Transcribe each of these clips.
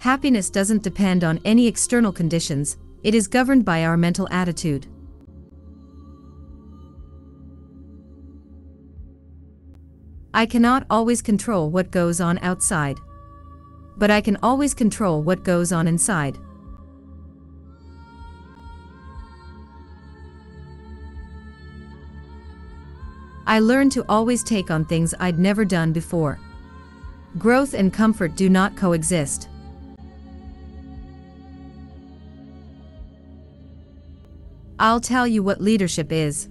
Happiness doesn't depend on any external conditions, it is governed by our mental attitude. I cannot always control what goes on outside. But I can always control what goes on inside. I learned to always take on things I'd never done before. Growth and comfort do not coexist. I'll tell you what leadership is.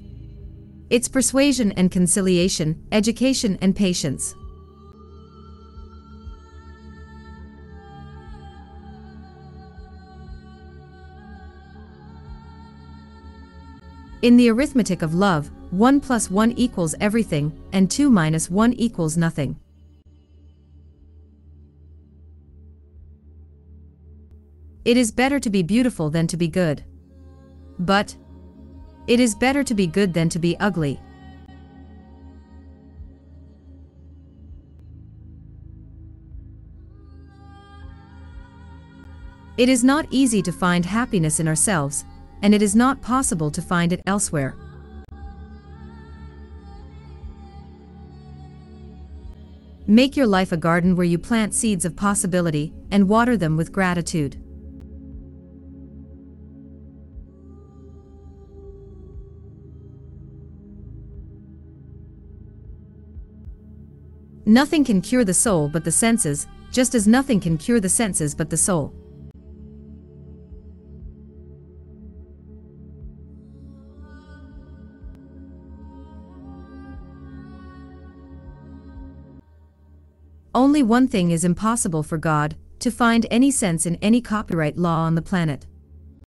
It's persuasion and conciliation, education and patience. In the arithmetic of love, 1 plus 1 equals everything, and 2 minus 1 equals nothing. It is better to be beautiful than to be good. But, it is better to be good than to be ugly. It is not easy to find happiness in ourselves, and it is not possible to find it elsewhere. Make your life a garden where you plant seeds of possibility and water them with gratitude. Nothing can cure the soul but the senses, just as nothing can cure the senses but the soul. Only one thing is impossible for God, to find any sense in any copyright law on the planet.